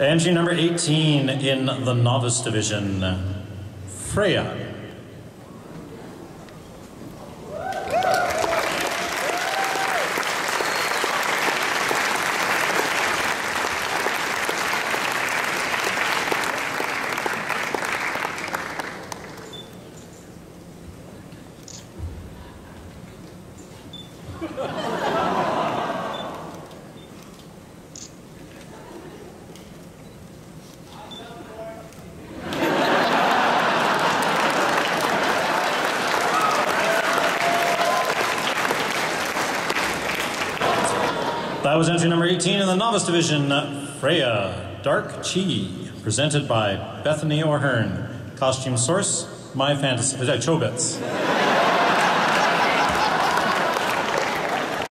Entry number 18 in the novice division, Freya. That was entry number 18 in the novice division, Freya Dark Chi, presented by Bethany O'Hearn. Costume source, My Fantasy, uh, Chobits.